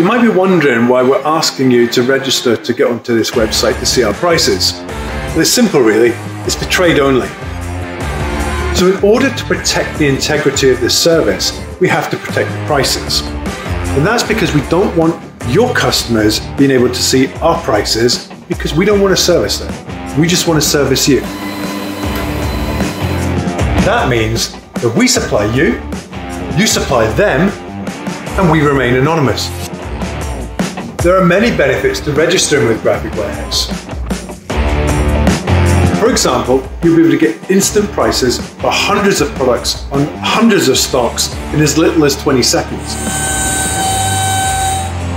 You might be wondering why we're asking you to register to get onto this website to see our prices. Well, it's simple really, it's for trade only. So in order to protect the integrity of this service, we have to protect the prices. And that's because we don't want your customers being able to see our prices because we don't want to service them. We just want to service you. That means that we supply you, you supply them, and we remain anonymous. There are many benefits to registering with Graphic Warehouse. For example, you'll be able to get instant prices for hundreds of products on hundreds of stocks in as little as 20 seconds.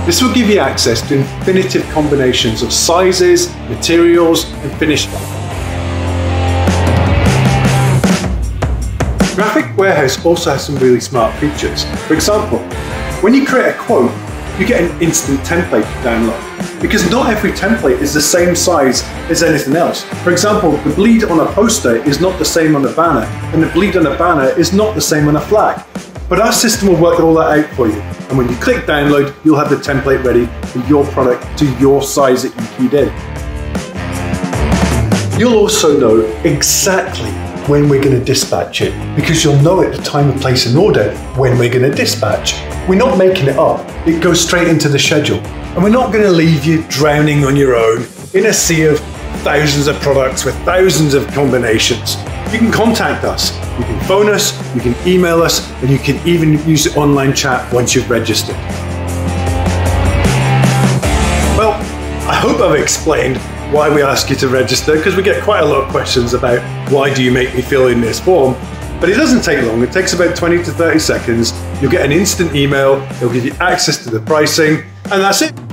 This will give you access to infinitive combinations of sizes, materials, and finish Graphic Warehouse also has some really smart features. For example, when you create a quote, you get an instant template download because not every template is the same size as anything else. For example, the bleed on a poster is not the same on a banner, and the bleed on a banner is not the same on a flag. But our system will work all that out for you. And when you click download, you'll have the template ready for your product to your size that you keyed in. You'll also know exactly when we're going to dispatch it because you'll know at the time of placing an order when we're going to dispatch. We're not making it up, it goes straight into the schedule. And we're not going to leave you drowning on your own in a sea of thousands of products with thousands of combinations. You can contact us, you can phone us, you can email us, and you can even use the online chat once you've registered. Well, I hope I've explained why we ask you to register because we get quite a lot of questions about why do you make me fill in this form. But it doesn't take long, it takes about 20 to 30 seconds. You'll get an instant email, it'll give you access to the pricing, and that's it.